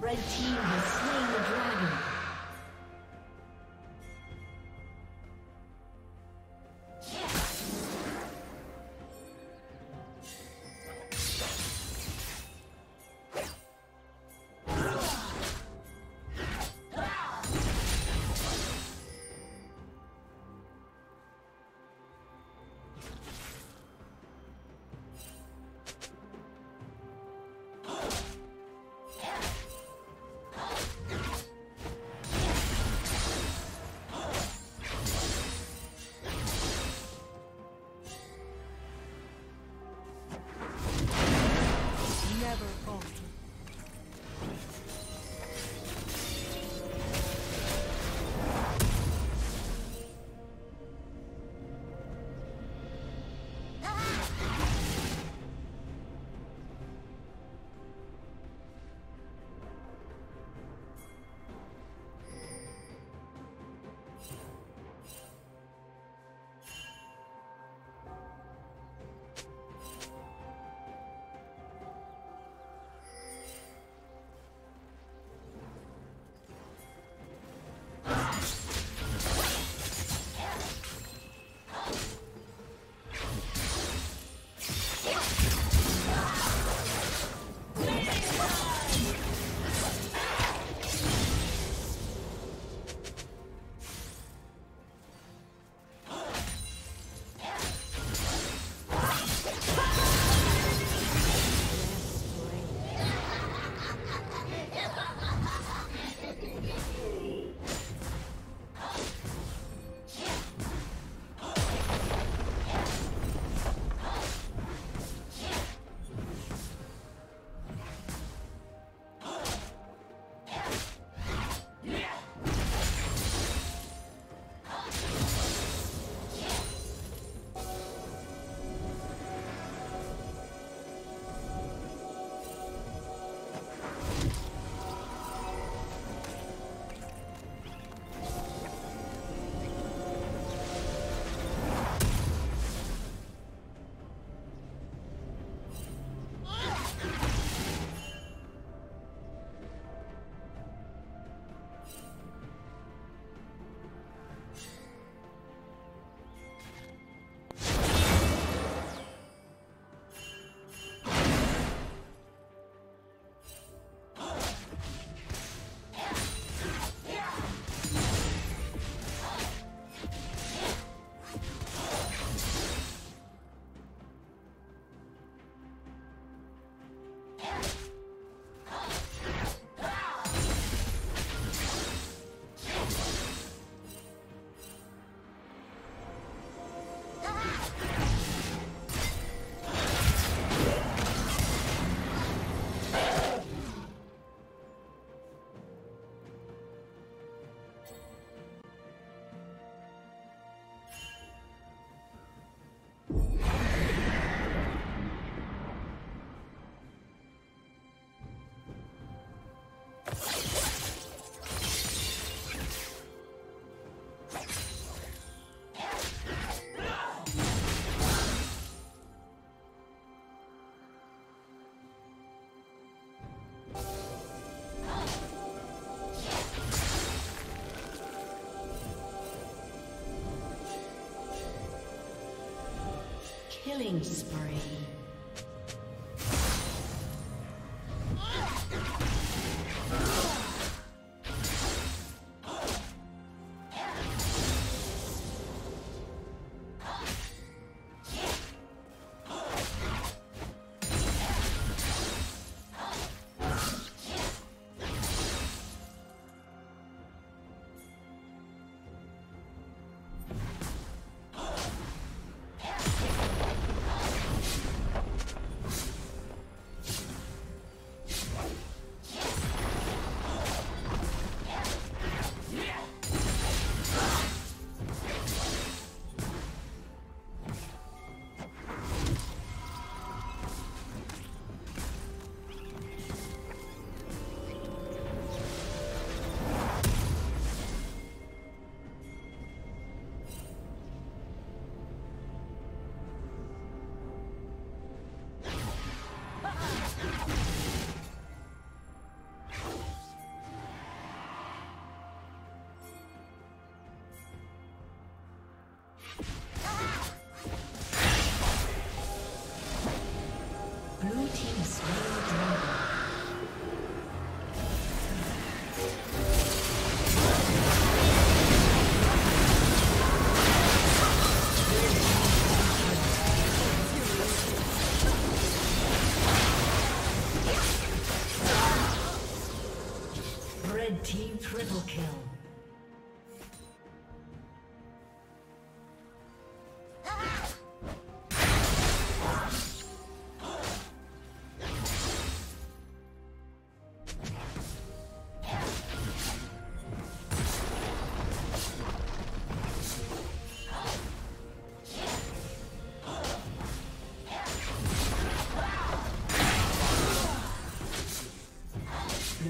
Red team has Killing spree.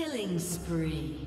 Killing spree.